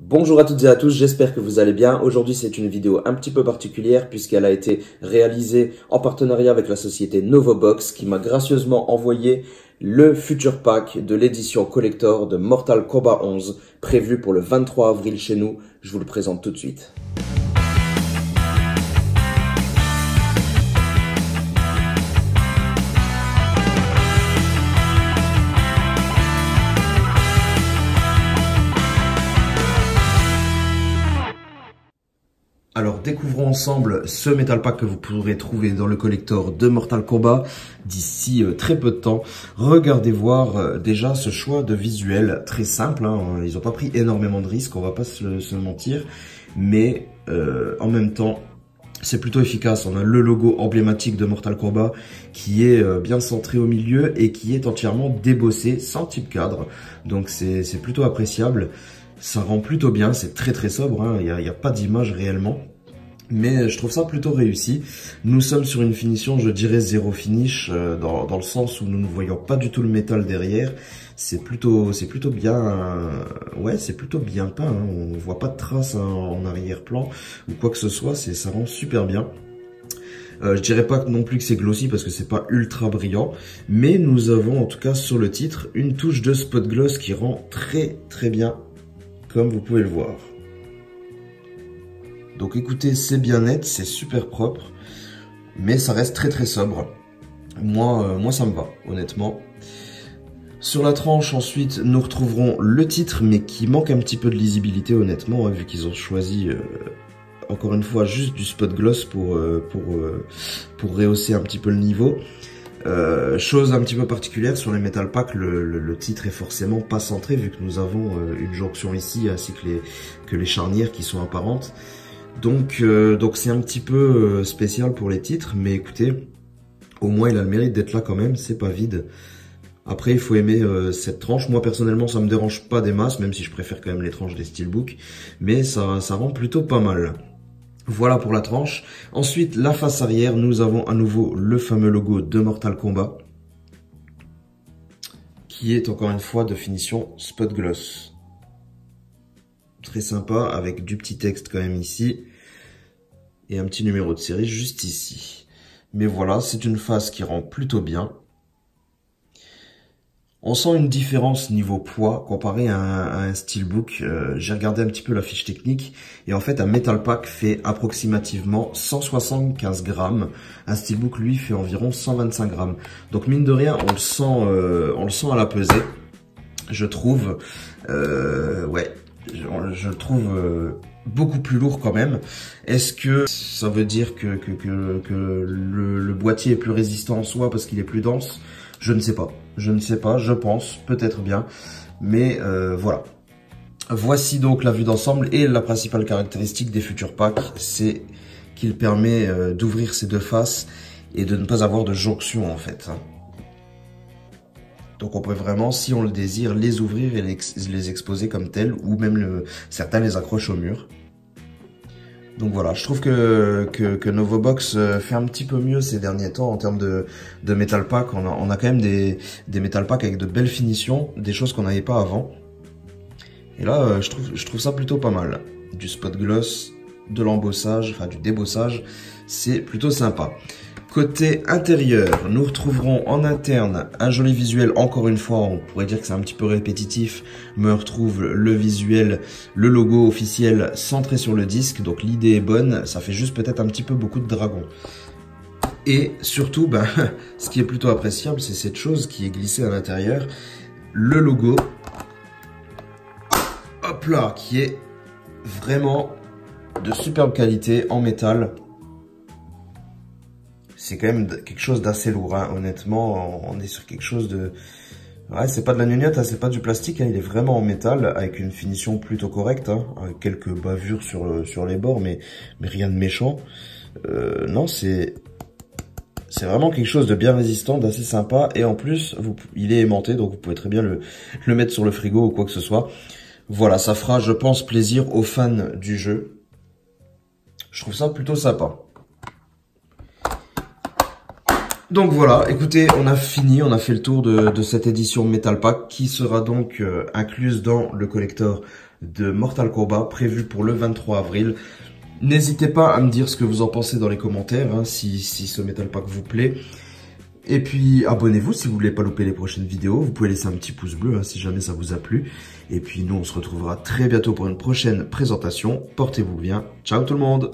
Bonjour à toutes et à tous, j'espère que vous allez bien. Aujourd'hui c'est une vidéo un petit peu particulière puisqu'elle a été réalisée en partenariat avec la société Novobox qui m'a gracieusement envoyé le future pack de l'édition collector de Mortal Kombat 11 prévu pour le 23 avril chez nous. Je vous le présente tout de suite. Alors découvrons ensemble ce Metal Pack que vous pourrez trouver dans le collector de Mortal Kombat d'ici euh, très peu de temps. Regardez voir euh, déjà ce choix de visuel très simple. Hein. Ils n'ont pas pris énormément de risques, on va pas se, mentir. Mais euh, en même temps, c'est plutôt efficace. On a le logo emblématique de Mortal Kombat qui est bien centré au milieu et qui est entièrement débossé sans type cadre. Donc c'est plutôt appréciable. Ça rend plutôt bien, c'est très très sobre, hein. il n'y a, pas d'image réellement. Mais je trouve ça plutôt réussi. Nous sommes sur une finition, je dirais, zéro finish, euh, dans, dans, le sens où nous ne voyons pas du tout le métal derrière. C'est plutôt, c'est plutôt bien, euh, ouais, c'est plutôt bien peint. Hein. On voit pas de traces hein, en arrière-plan ou quoi que ce soit. C'est, ça rend super bien. Euh, je dirais pas non plus que c'est glossy parce que c'est pas ultra brillant, mais nous avons en tout cas sur le titre une touche de spot gloss qui rend très très bien comme vous pouvez le voir. Donc écoutez, c'est bien net, c'est super propre, mais ça reste très très sobre. Moi, euh, moi ça me va, honnêtement. Sur la tranche, ensuite, nous retrouverons le titre, mais qui manque un petit peu de lisibilité, honnêtement, hein, vu qu'ils ont choisi, euh, encore une fois, juste du spot gloss pour, euh, pour, pour rehausser un petit peu le niveau. Euh, chose un petit peu particulière sur les Metal Pack, le, titre est forcément pas centré vu que nous avons euh, une jonction ici ainsi que les, que les charnières qui sont apparentes. Donc euh, donc c'est un petit peu spécial pour les titres, mais écoutez, au moins il a le mérite d'être là quand même, c'est pas vide. Après il faut aimer cette tranche, moi personnellement ça me dérange pas des masses, même si je préfère quand même les tranches des steelbooks, mais ça, ça rend plutôt pas mal. Voilà pour la tranche. Ensuite, la face arrière, nous avons à nouveau le fameux logo de Mortal Kombat. Qui est encore une fois de finition spot gloss. Très sympa, avec du petit texte quand même ici. Et un petit numéro de série juste ici. Mais voilà, c'est une face qui rend plutôt bien. On sent une différence niveau poids comparé à un, steelbook. Euh, j'ai regardé un petit peu la fiche technique et en fait un metal pack fait approximativement 175 grammes. Un steelbook lui fait environ 125 grammes. Donc mine de rien on le sent, euh, on le sent à la pesée. Je trouve, euh, ouais, je, le trouve beaucoup plus lourd quand même. Est-ce que ça veut dire que, le boîtier est plus résistant en soi parce qu'il est plus dense? Je ne sais pas. Je ne sais pas, je pense, peut-être bien. Mais euh, voilà. Voici donc la vue d'ensemble et la principale caractéristique des futurs packs, c'est qu'il permet euh, d'ouvrir ces deux faces et de ne pas avoir de jonction en fait. Hein. Donc on peut vraiment, si on le désire, les ouvrir et les, exposer comme tels, ou même certains les accrochent au mur. Donc voilà, je trouve que, que, Novobox euh, fait un petit peu mieux ces derniers temps en termes de, de Metal Pack. On a, on a quand même des, des Metal Pack avec de belles finitions, des choses qu'on n'avait pas avant. Et là, euh, je trouve, je trouve ça plutôt pas mal. Du spot gloss, de l'embossage, enfin du débossage, c'est plutôt sympa. Côté intérieur, nous retrouverons en interne un joli visuel, encore une fois, on pourrait dire que c'est un petit peu répétitif, on retrouve le visuel, le logo officiel centré sur le disque, donc l'idée est bonne, ça fait juste peut-être un petit peu beaucoup de dragons. Et surtout, ben, ce qui est plutôt appréciable, c'est cette chose qui est glissée à l'intérieur, le logo, hop là, qui est vraiment de superbe qualité en métal, c'est quand même quelque chose d'assez lourd, hein. honnêtement, on est sur quelque chose de... Ouais, c'est pas de la gnognotte, hein, c'est pas du plastique, hein. il est vraiment en métal, avec une finition plutôt correcte, avec quelques bavures sur, sur les bords, mais, mais rien de méchant. Euh, non, c'est c'est vraiment quelque chose de bien résistant, d'assez sympa, et en plus, il est aimanté, donc vous pouvez très bien le, le mettre sur le frigo ou quoi que ce soit. Voilà, ça fera, je pense, plaisir aux fans du jeu. Je trouve ça plutôt sympa. Donc voilà, écoutez, on a fini, on a fait le tour de, cette édition Metal Pack qui sera donc euh, incluse dans le collector de Mortal Kombat prévu pour le 23 avril. N'hésitez pas à me dire ce que vous en pensez dans les commentaires, hein, si, ce Metal Pack vous plaît. Et puis abonnez-vous si vous voulez pas louper les prochaines vidéos. Vous pouvez laisser un petit pouce bleu hein, si jamais ça vous a plu. Et puis nous on se retrouvera très bientôt pour une prochaine présentation. Portez-vous bien. Ciao tout le monde